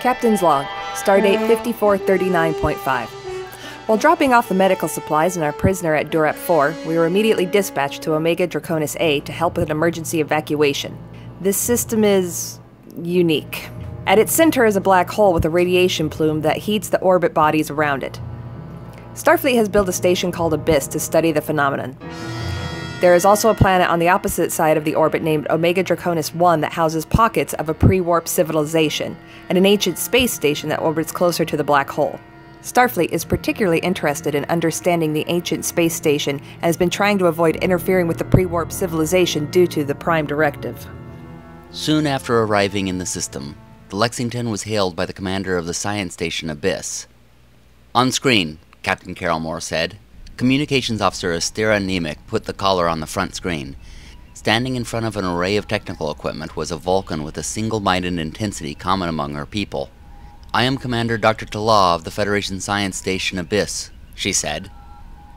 Captain's Log, Stardate uh. 5439.5. While dropping off the medical supplies and our prisoner at Durep 4, we were immediately dispatched to Omega Draconis A to help with an emergency evacuation. This system is. unique. At its center is a black hole with a radiation plume that heats the orbit bodies around it. Starfleet has built a station called Abyss to study the phenomenon. There is also a planet on the opposite side of the orbit named Omega Draconis 1 that houses pockets of a pre warp civilization, and an ancient space station that orbits closer to the black hole. Starfleet is particularly interested in understanding the ancient space station and has been trying to avoid interfering with the pre warp civilization due to the Prime Directive. Soon after arriving in the system, the Lexington was hailed by the commander of the science station Abyss. On screen, Captain Carol Moore said, Communications Officer Astera Nemec put the collar on the front screen. Standing in front of an array of technical equipment was a Vulcan with a single-minded intensity common among her people. I am Commander Dr. Tala of the Federation Science Station Abyss, she said.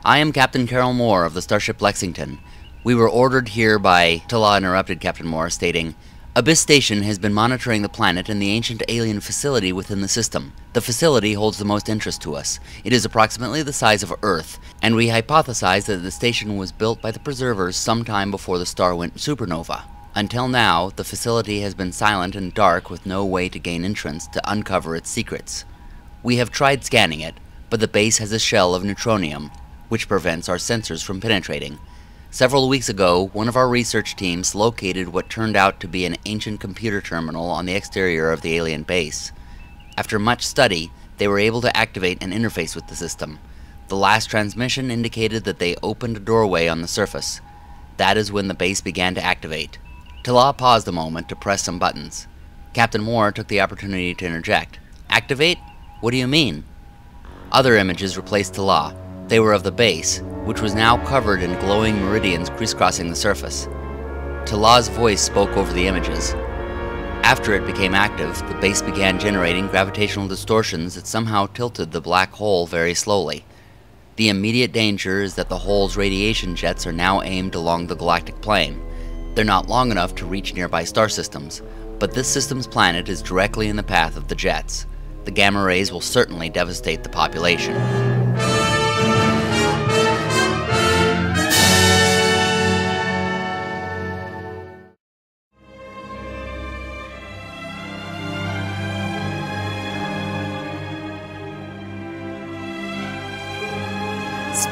I am Captain Carol Moore of the Starship Lexington. We were ordered here by... Tala interrupted Captain Moore, stating, Abyss Station has been monitoring the planet and the ancient alien facility within the system. The facility holds the most interest to us. It is approximately the size of Earth, and we hypothesize that the station was built by the preservers sometime before the star went supernova. Until now, the facility has been silent and dark with no way to gain entrance to uncover its secrets. We have tried scanning it, but the base has a shell of neutronium, which prevents our sensors from penetrating. Several weeks ago, one of our research teams located what turned out to be an ancient computer terminal on the exterior of the alien base. After much study, they were able to activate an interface with the system. The last transmission indicated that they opened a doorway on the surface. That is when the base began to activate. Tala paused a moment to press some buttons. Captain Moore took the opportunity to interject. Activate? What do you mean? Other images replaced Tala. They were of the base, which was now covered in glowing meridians crisscrossing the surface. Tala's voice spoke over the images. After it became active, the base began generating gravitational distortions that somehow tilted the black hole very slowly. The immediate danger is that the hole's radiation jets are now aimed along the galactic plane. They're not long enough to reach nearby star systems, but this system's planet is directly in the path of the jets. The gamma rays will certainly devastate the population.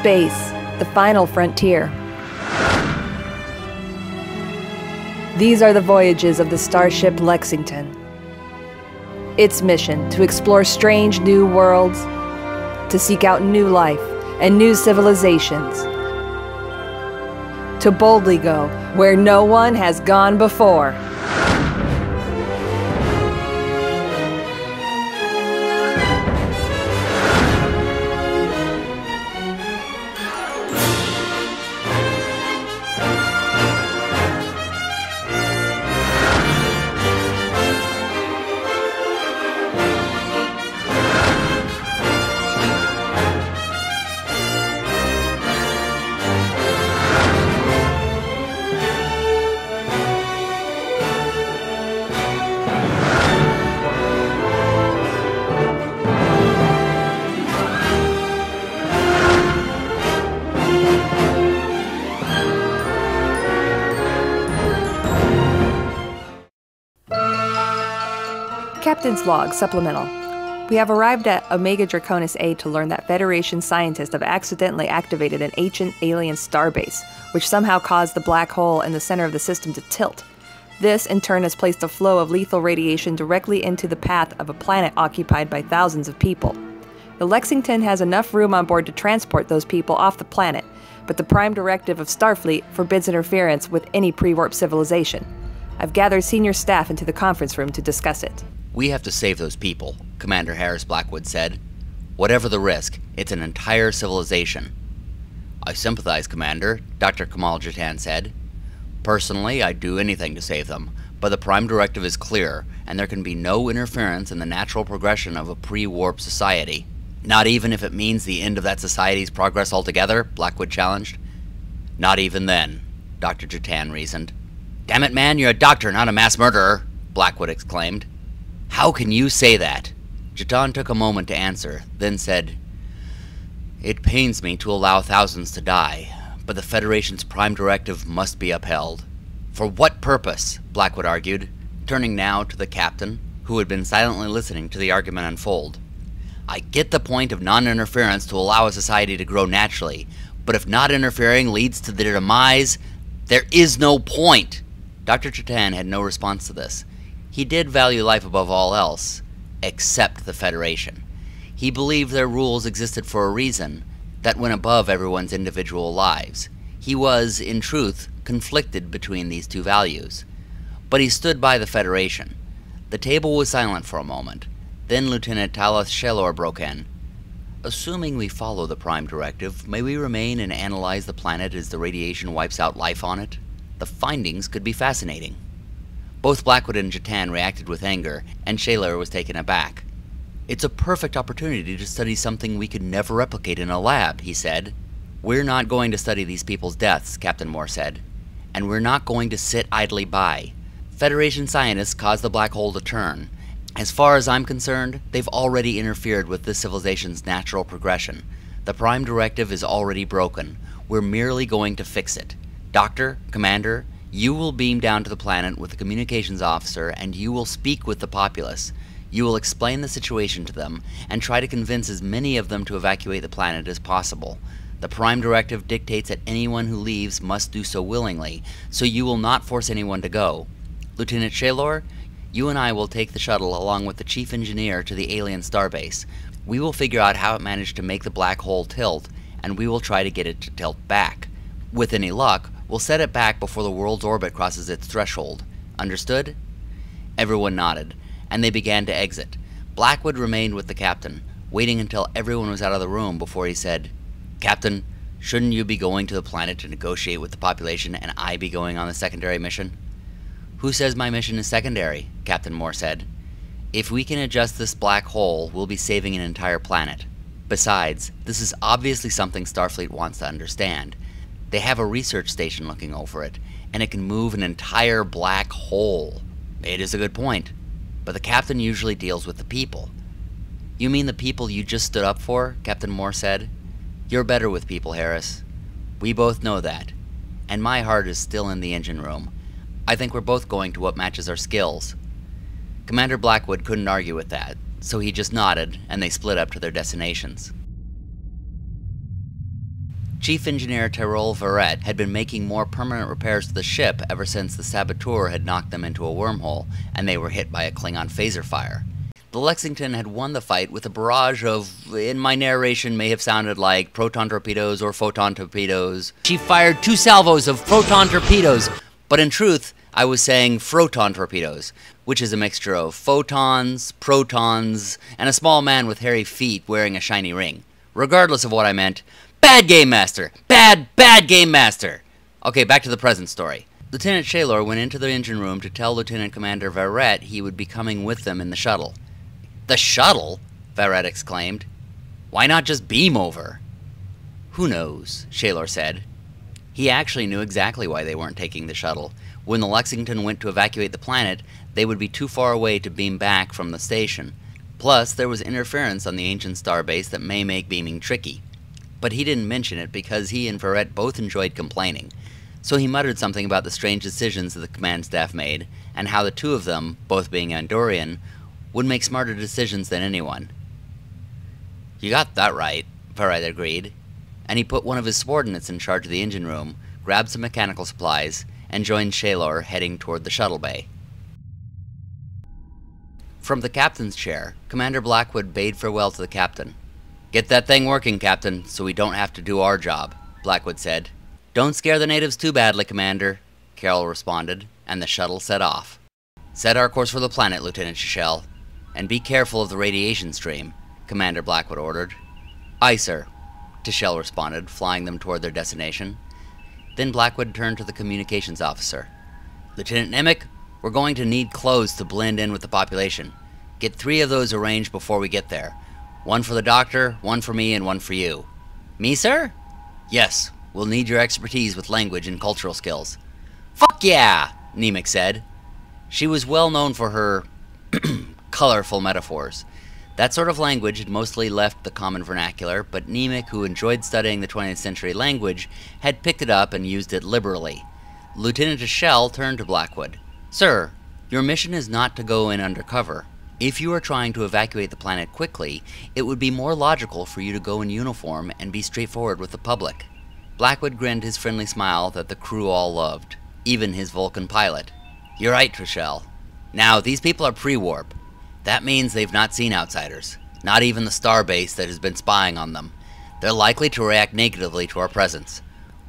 Space, the final frontier. These are the voyages of the starship Lexington. Its mission to explore strange new worlds, to seek out new life and new civilizations, to boldly go where no one has gone before. Captain's Log Supplemental. We have arrived at Omega Draconis A to learn that Federation scientists have accidentally activated an ancient alien starbase, which somehow caused the black hole in the center of the system to tilt. This, in turn, has placed a flow of lethal radiation directly into the path of a planet occupied by thousands of people. The Lexington has enough room on board to transport those people off the planet, but the prime directive of Starfleet forbids interference with any pre warp civilization. I've gathered senior staff into the conference room to discuss it. We have to save those people, Commander Harris Blackwood said. Whatever the risk, it's an entire civilization. I sympathize, Commander, Dr. Kamal Jatan said. Personally, I'd do anything to save them, but the Prime Directive is clear, and there can be no interference in the natural progression of a pre warp society. Not even if it means the end of that society's progress altogether? Blackwood challenged. Not even then, Dr. Jatan reasoned. Damn it, man, you're a doctor, not a mass murderer, Blackwood exclaimed. How can you say that? Jatan took a moment to answer, then said, It pains me to allow thousands to die, but the Federation's prime directive must be upheld. For what purpose? Blackwood argued, turning now to the captain, who had been silently listening to the argument unfold. I get the point of non interference to allow a society to grow naturally, but if not interfering leads to their demise, there is no point. Dr. Jatan had no response to this. He did value life above all else, except the Federation. He believed their rules existed for a reason that went above everyone's individual lives. He was, in truth, conflicted between these two values. But he stood by the Federation. The table was silent for a moment. Then Lieutenant Talos Shaylor broke in. Assuming we follow the Prime Directive, may we remain and analyze the planet as the radiation wipes out life on it? The findings could be fascinating. Both Blackwood and Jatan reacted with anger, and Shaylor was taken aback. It's a perfect opportunity to study something we could never replicate in a lab, he said. We're not going to study these people's deaths, Captain Moore said. And we're not going to sit idly by. Federation scientists caused the black hole to turn, as far as I'm concerned, they've already interfered with this civilization's natural progression. The Prime Directive is already broken. We're merely going to fix it. Doctor, Commander, you will beam down to the planet with the communications officer and you will speak with the populace. You will explain the situation to them and try to convince as many of them to evacuate the planet as possible. The Prime Directive dictates that anyone who leaves must do so willingly, so you will not force anyone to go. Lieutenant Shaylor, you and I will take the shuttle along with the chief engineer to the alien starbase. We will figure out how it managed to make the black hole tilt, and we will try to get it to tilt back. With any luck, we'll set it back before the world's orbit crosses its threshold. Understood? Everyone nodded, and they began to exit. Blackwood remained with the captain, waiting until everyone was out of the room before he said, Captain, shouldn't you be going to the planet to negotiate with the population and I be going on the secondary mission? Who says my mission is secondary? Captain Moore said. If we can adjust this black hole, we'll be saving an entire planet. Besides, this is obviously something Starfleet wants to understand. They have a research station looking over it, and it can move an entire black hole. It is a good point. But the captain usually deals with the people. You mean the people you just stood up for? Captain Moore said. You're better with people, Harris. We both know that. And my heart is still in the engine room. I think we're both going to what matches our skills. Commander Blackwood couldn't argue with that, so he just nodded, and they split up to their destinations. Chief Engineer Terol Verret had been making more permanent repairs to the ship ever since the saboteur had knocked them into a wormhole, and they were hit by a Klingon phaser fire. The Lexington had won the fight with a barrage of, in my narration, may have sounded like proton torpedoes or photon torpedoes. She fired two salvos of proton torpedoes, but in truth, I was saying photon torpedoes, which is a mixture of photons, protons, and a small man with hairy feet wearing a shiny ring. Regardless of what I meant, bad game master! Bad, bad game master! Okay, back to the present story. Lieutenant Shaylor went into the engine room to tell Lieutenant Commander Varette he would be coming with them in the shuttle. The shuttle? Varette exclaimed. Why not just beam over? Who knows, Shaylor said. He actually knew exactly why they weren't taking the shuttle. When the Lexington went to evacuate the planet, they would be too far away to beam back from the station. Plus, there was interference on the ancient starbase that may make beaming tricky. But he didn't mention it because he and Verrett both enjoyed complaining. So he muttered something about the strange decisions that the command staff made, and how the two of them, both being Andorian, would make smarter decisions than anyone. You got that right, Verrett agreed and he put one of his subordinates in charge of the engine room, grabbed some mechanical supplies, and joined Shaylor heading toward the shuttle bay. From the captain's chair, Commander Blackwood bade farewell to the captain. Get that thing working, Captain, so we don't have to do our job, Blackwood said. Don't scare the natives too badly, Commander, Carroll responded, and the shuttle set off. Set our course for the planet, Lieutenant Shishel, and be careful of the radiation stream, Commander Blackwood ordered. Aye, sir, Tichelle responded, flying them toward their destination. Then Blackwood turned to the communications officer. Lieutenant Nemec, we're going to need clothes to blend in with the population. Get three of those arranged before we get there. One for the doctor, one for me, and one for you. Me, sir? Yes, we'll need your expertise with language and cultural skills. Fuck yeah, Nemec said. She was well known for her Colorful metaphors. That sort of language had mostly left the common vernacular, but Nemec, who enjoyed studying the 20th century language, had picked it up and used it liberally. Lieutenant Eschel turned to Blackwood. Sir, your mission is not to go in undercover. If you are trying to evacuate the planet quickly, it would be more logical for you to go in uniform and be straightforward with the public. Blackwood grinned his friendly smile that the crew all loved, even his Vulcan pilot. You're right, Trishel. Now, these people are pre-warp. That means they've not seen outsiders, not even the starbase that has been spying on them. They're likely to react negatively to our presence.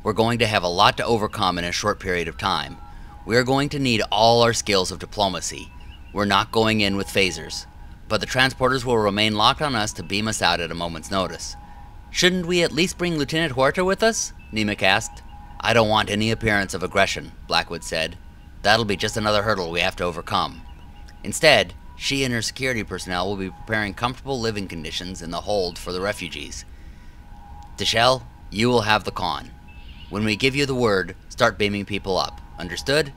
We're going to have a lot to overcome in a short period of time. We are going to need all our skills of diplomacy. We're not going in with phasers, but the transporters will remain locked on us to beam us out at a moment's notice. Shouldn't we at least bring Lieutenant Huerta with us? Nemec asked. I don't want any appearance of aggression, Blackwood said. That'll be just another hurdle we have to overcome. Instead, she and her security personnel will be preparing comfortable living conditions in the hold for the refugees. Deshelle, you will have the con. When we give you the word, start beaming people up. Understood?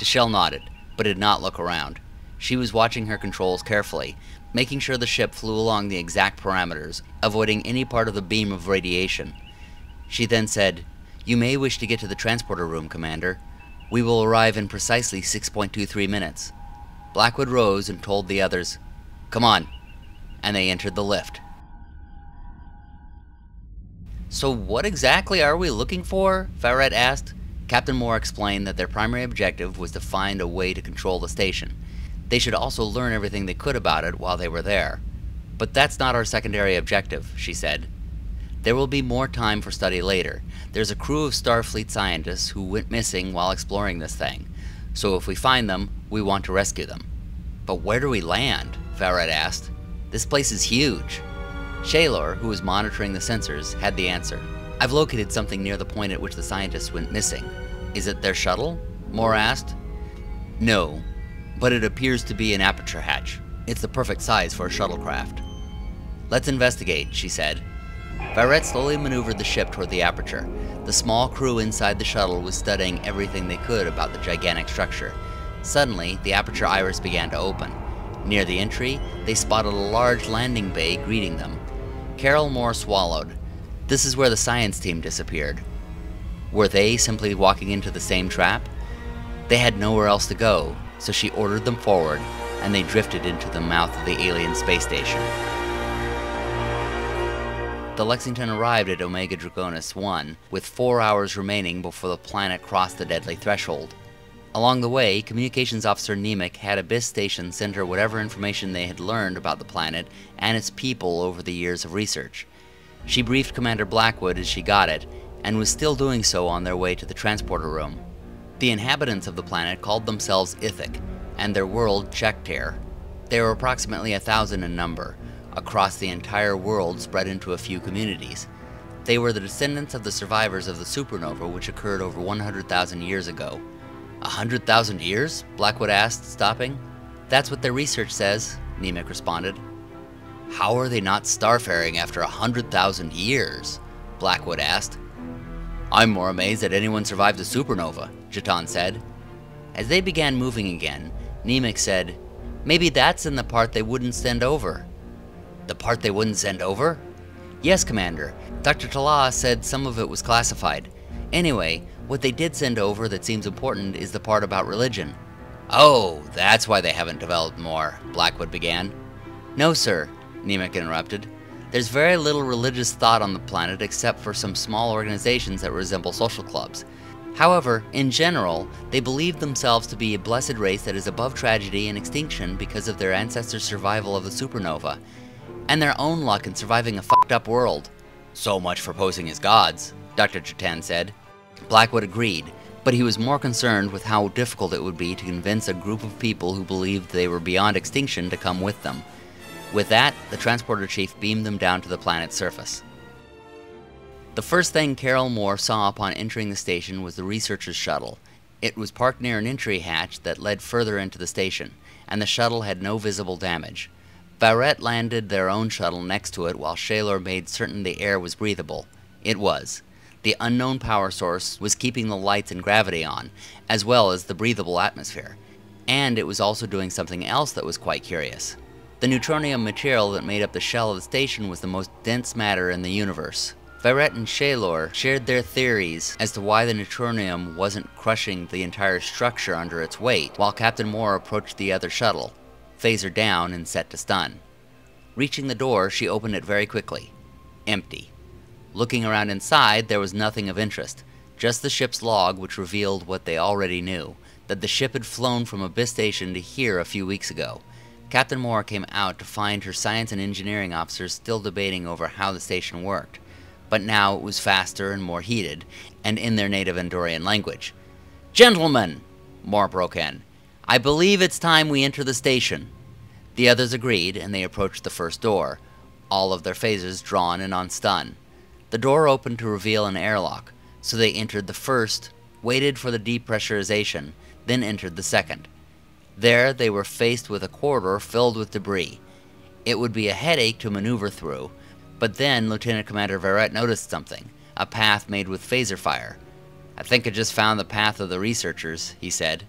Deshelle nodded, but did not look around. She was watching her controls carefully, making sure the ship flew along the exact parameters, avoiding any part of the beam of radiation. She then said, You may wish to get to the transporter room, Commander. We will arrive in precisely 6.23 minutes. Blackwood rose and told the others, Come on. And they entered the lift. So what exactly are we looking for? Farret asked. Captain Moore explained that their primary objective was to find a way to control the station. They should also learn everything they could about it while they were there. But that's not our secondary objective, she said. There will be more time for study later. There's a crew of Starfleet scientists who went missing while exploring this thing. So if we find them, we want to rescue them. But where do we land? Farret asked. This place is huge. Shaylor, who was monitoring the sensors, had the answer. I've located something near the point at which the scientists went missing. Is it their shuttle? Moore asked. No, but it appears to be an aperture hatch. It's the perfect size for a shuttlecraft. Let's investigate, she said. Farret slowly maneuvered the ship toward the aperture. The small crew inside the shuttle was studying everything they could about the gigantic structure. Suddenly, the aperture iris began to open. Near the entry, they spotted a large landing bay greeting them. Carol Moore swallowed. This is where the science team disappeared. Were they simply walking into the same trap? They had nowhere else to go, so she ordered them forward, and they drifted into the mouth of the alien space station. The Lexington arrived at Omega Draconis 1 with four hours remaining before the planet crossed the deadly threshold. Along the way, Communications Officer Nemec had Abyss Station send her whatever information they had learned about the planet and its people over the years of research. She briefed Commander Blackwood as she got it, and was still doing so on their way to the transporter room. The inhabitants of the planet called themselves Ithic, and their world Chakter. They were approximately a thousand in number, across the entire world spread into a few communities. They were the descendants of the survivors of the supernova which occurred over 100,000 years ago. A hundred thousand years? Blackwood asked, stopping. That's what their research says, Nemec responded. How are they not starfaring after a hundred thousand years? Blackwood asked. I'm more amazed that anyone survived a supernova, Jatan said. As they began moving again, Nemec said, Maybe that's in the part they wouldn't send over. The part they wouldn't send over? Yes, Commander. Dr. Tala said some of it was classified. Anyway, what they did send over that seems important is the part about religion. Oh, that's why they haven't developed more, Blackwood began. No, sir, Nemec interrupted. There's very little religious thought on the planet except for some small organizations that resemble social clubs. However, in general, they believe themselves to be a blessed race that is above tragedy and extinction because of their ancestors' survival of the supernova, and their own luck in surviving a fucked up world. So much for posing as gods, Dr. Jatan said. Blackwood agreed, but he was more concerned with how difficult it would be to convince a group of people who believed they were beyond extinction to come with them. With that, the transporter chief beamed them down to the planet's surface. The first thing Carol Moore saw upon entering the station was the researcher's shuttle. It was parked near an entry hatch that led further into the station, and the shuttle had no visible damage. Farret landed their own shuttle next to it while Shaylor made certain the air was breathable. It was. The unknown power source was keeping the lights and gravity on, as well as the breathable atmosphere. And it was also doing something else that was quite curious. The neutronium material that made up the shell of the station was the most dense matter in the universe. Varret and Shaylor shared their theories as to why the neutronium wasn't crushing the entire structure under its weight, while Captain Moore approached the other shuttle, phaser down and set to stun. Reaching the door, she opened it very quickly. Empty. Looking around inside, there was nothing of interest, just the ship's log, which revealed what they already knew that the ship had flown from Abyss Station to here a few weeks ago. Captain Moore came out to find her science and engineering officers still debating over how the station worked, but now it was faster and more heated, and in their native Andorian language. Gentlemen, Moore broke in, I believe it's time we enter the station. The others agreed, and they approached the first door, all of their phasers drawn and on stun. The door opened to reveal an airlock, so they entered the first, waited for the depressurization, then entered the second. There they were faced with a corridor filled with debris. It would be a headache to maneuver through, but then Lieutenant Commander Varret noticed something a path made with phaser fire. I think I just found the path of the researchers, he said.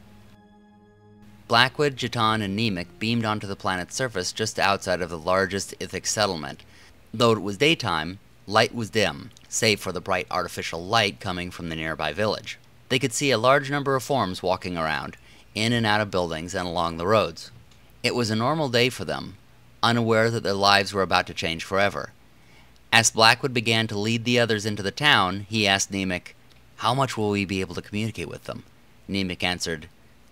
Blackwood, Jatan, and Nemec beamed onto the planet's surface just outside of the largest Ithic settlement. Though it was daytime, light was dim, save for the bright artificial light coming from the nearby village. They could see a large number of forms walking around, in and out of buildings and along the roads. It was a normal day for them, unaware that their lives were about to change forever. As Blackwood began to lead the others into the town, he asked Nemec, How much will we be able to communicate with them? Nemec answered,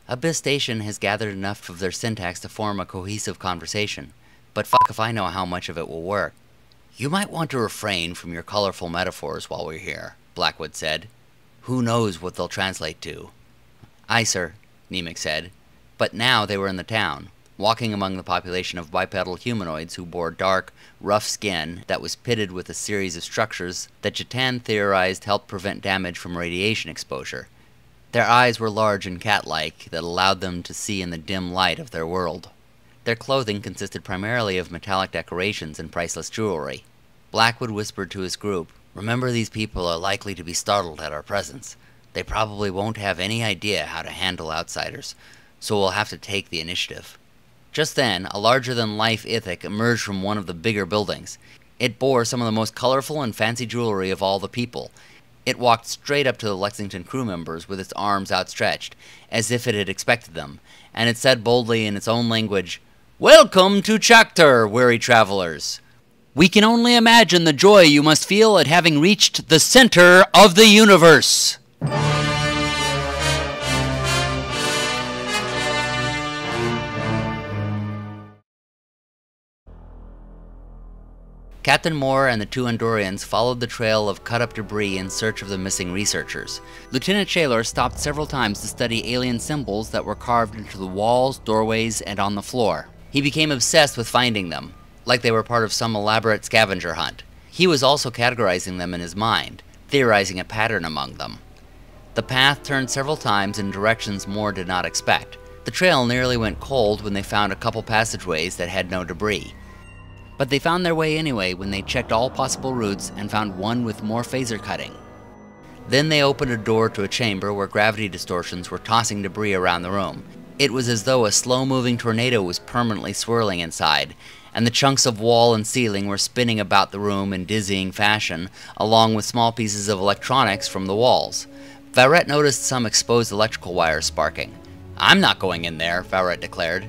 Abyss Station has gathered enough of their syntax to form a cohesive conversation, but fuck if I know how much of it will work. You might want to refrain from your colorful metaphors while we're here, Blackwood said. Who knows what they'll translate to? Aye, sir, Nemec said. But now they were in the town, walking among the population of bipedal humanoids who bore dark, rough skin that was pitted with a series of structures that Jatan theorized helped prevent damage from radiation exposure. Their eyes were large and cat like that allowed them to see in the dim light of their world. Their clothing consisted primarily of metallic decorations and priceless jewelry. Blackwood whispered to his group, Remember, these people are likely to be startled at our presence. They probably won't have any idea how to handle outsiders, so we'll have to take the initiative. Just then, a larger than life Ithic emerged from one of the bigger buildings. It bore some of the most colorful and fancy jewelry of all the people. It walked straight up to the Lexington crew members with its arms outstretched, as if it had expected them, and it said boldly in its own language, Welcome to Chakter, weary travelers. We can only imagine the joy you must feel at having reached the center of the universe. Captain Moore and the two Andorians followed the trail of cut up debris in search of the missing researchers. Lieutenant Shaylor stopped several times to study alien symbols that were carved into the walls, doorways, and on the floor. He became obsessed with finding them, like they were part of some elaborate scavenger hunt. He was also categorizing them in his mind, theorizing a pattern among them. The path turned several times in directions Moore did not expect. The trail nearly went cold when they found a couple passageways that had no debris. But they found their way anyway when they checked all possible routes and found one with more phaser cutting. Then they opened a door to a chamber where gravity distortions were tossing debris around the room. It was as though a slow moving tornado was permanently swirling inside, and the chunks of wall and ceiling were spinning about the room in dizzying fashion, along with small pieces of electronics from the walls. Varret noticed some exposed electrical wires sparking. I'm not going in there, Varret declared.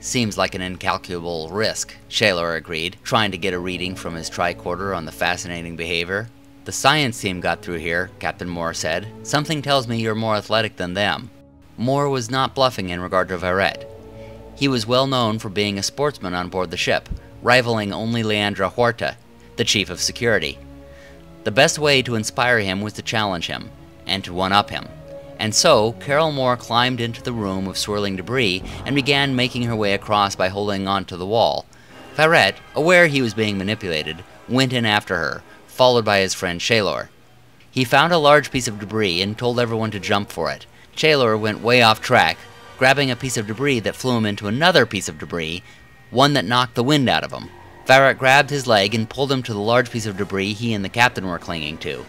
Seems like an incalculable risk, Shaylor agreed, trying to get a reading from his tricorder on the fascinating behavior. The science team got through here, Captain Moore said. Something tells me you're more athletic than them. Moore was not bluffing in regard to Varret. He was well known for being a sportsman on board the ship, rivaling only Leandra Huerta, the chief of security. The best way to inspire him was to challenge him, and to one up him. And so, Carol Moore climbed into the room of swirling debris and began making her way across by holding onto the wall. Varret, aware he was being manipulated, went in after her, followed by his friend Shaylor. He found a large piece of debris and told everyone to jump for it. Shaylor went way off track, grabbing a piece of debris that flew him into another piece of debris, one that knocked the wind out of him. Varret grabbed his leg and pulled him to the large piece of debris he and the captain were clinging to.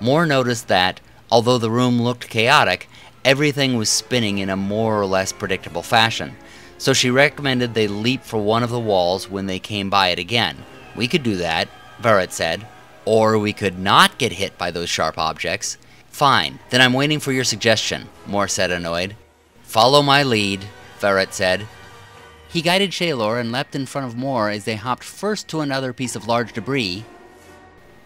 Moore noticed that, Although the room looked chaotic, everything was spinning in a more or less predictable fashion. so she recommended they leap for one of the walls when they came by it again. We could do that, Verret said. Or we could not get hit by those sharp objects. Fine, then I'm waiting for your suggestion, Moore said, annoyed. Follow my lead, Verret said. He guided Shaylor and leapt in front of Moore as they hopped first to another piece of large debris,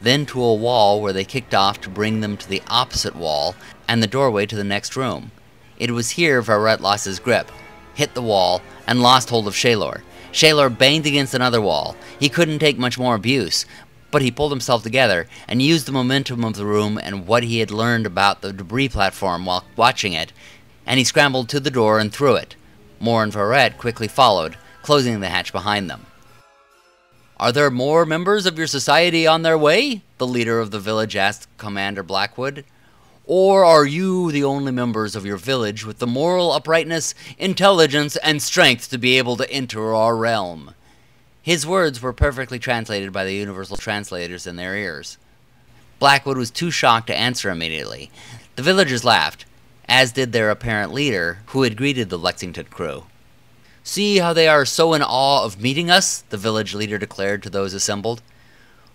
then to a wall where they kicked off to bring them to the opposite wall and the doorway to the next room. It was here Verret lost his grip, hit the wall, and lost hold of Shaylor. Shaylor banged against another wall. He couldn't take much more abuse, but he pulled himself together and used the momentum of the room and what he had learned about the debris platform while watching it, and he scrambled to the door and through it. Moore and Verret quickly followed, closing the hatch behind them. Are there more members of your society on their way? The leader of the village asked Commander Blackwood. Or are you the only members of your village with the moral uprightness, intelligence, and strength to be able to enter our realm? His words were perfectly translated by the universal translators in their ears. Blackwood was too shocked to answer immediately. The villagers laughed, as did their apparent leader, who had greeted the Lexington crew. See how they are so in awe of meeting us, the village leader declared to those assembled.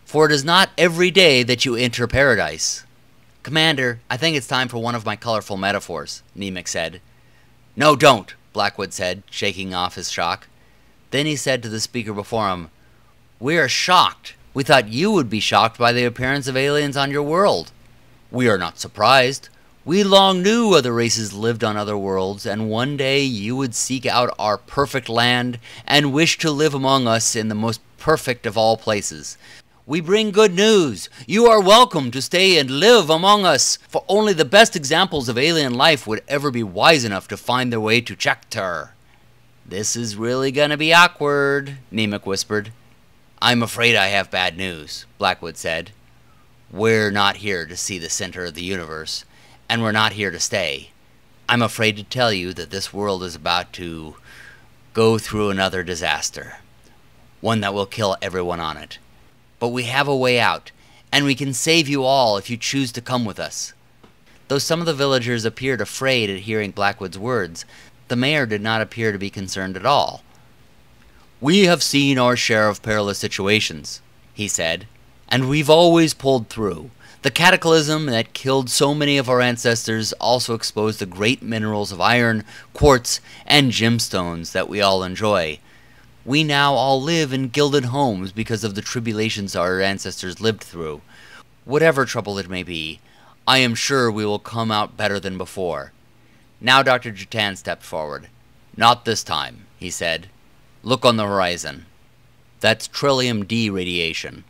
For it is not every day that you enter paradise. Commander, I think it's time for one of my colorful metaphors, Nemec said. No, don't, Blackwood said, shaking off his shock. Then he said to the speaker before him, We are shocked. We thought you would be shocked by the appearance of aliens on your world. We are not surprised. We long knew other races lived on other worlds, and one day you would seek out our perfect land and wish to live among us in the most perfect of all places. We bring good news. You are welcome to stay and live among us, for only the best examples of alien life would ever be wise enough to find their way to Chakter. This is really gonna be awkward, Nemec whispered. I'm afraid I have bad news, Blackwood said. We're not here to see the center of the universe and we're not here to stay. I'm afraid to tell you that this world is about to go through another disaster, one that will kill everyone on it. But we have a way out, and we can save you all if you choose to come with us. Though some of the villagers appeared afraid at hearing Blackwood's words, the mayor did not appear to be concerned at all. We have seen our share of perilous situations, he said, and we've always pulled through. The cataclysm that killed so many of our ancestors also exposed the great minerals of iron, quartz, and gemstones that we all enjoy. We now all live in gilded homes because of the tribulations our ancestors lived through. Whatever trouble it may be, I am sure we will come out better than before. Now Dr. Jatan stepped forward. Not this time, he said. Look on the horizon. That's Trillium D radiation.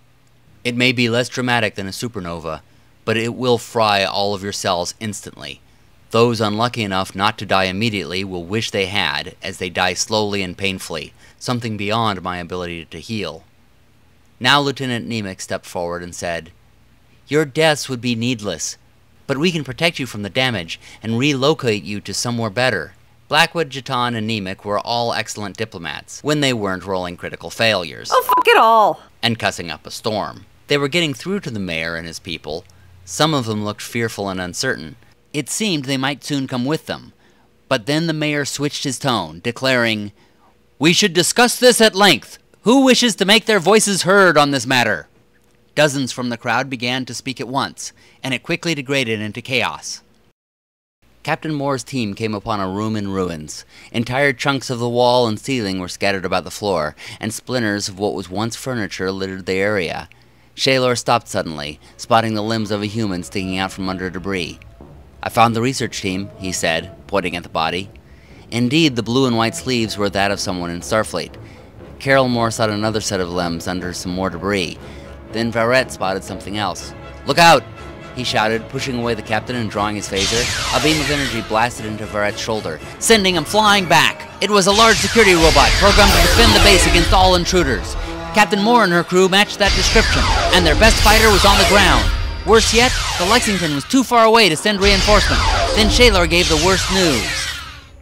It may be less dramatic than a supernova, but it will fry all of your cells instantly. Those unlucky enough not to die immediately will wish they had, as they die slowly and painfully, something beyond my ability to heal. Now Lieutenant Nemec stepped forward and said, Your deaths would be needless, but we can protect you from the damage and relocate you to somewhere better. Blackwood, Jatan, and Nemec were all excellent diplomats when they weren't rolling critical failures. Oh, fuck it all! And cussing up a storm. They were getting through to the mayor and his people. Some of them looked fearful and uncertain. It seemed they might soon come with them. But then the mayor switched his tone, declaring, We should discuss this at length. Who wishes to make their voices heard on this matter? Dozens from the crowd began to speak at once, and it quickly degraded into chaos. Captain Moore's team came upon a room in ruins. Entire chunks of the wall and ceiling were scattered about the floor, and splinters of what was once furniture littered the area. Shaylor stopped suddenly, spotting the limbs of a human sticking out from under debris. I found the research team, he said, pointing at the body. Indeed, the blue and white sleeves were that of someone in Starfleet. Carol Moore saw another set of limbs under some more debris. Then Verret spotted something else. Look out! He shouted, pushing away the captain and drawing his phaser. A beam of energy blasted into Verret's shoulder, sending him flying back. It was a large security robot programmed to defend the base against all intruders. Captain Moore and her crew matched that description, and their best fighter was on the ground. Worse yet, the Lexington was too far away to send reinforcements. Then Shaylor gave the worst news.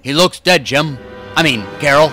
He looks dead, Jim. I mean, Carol.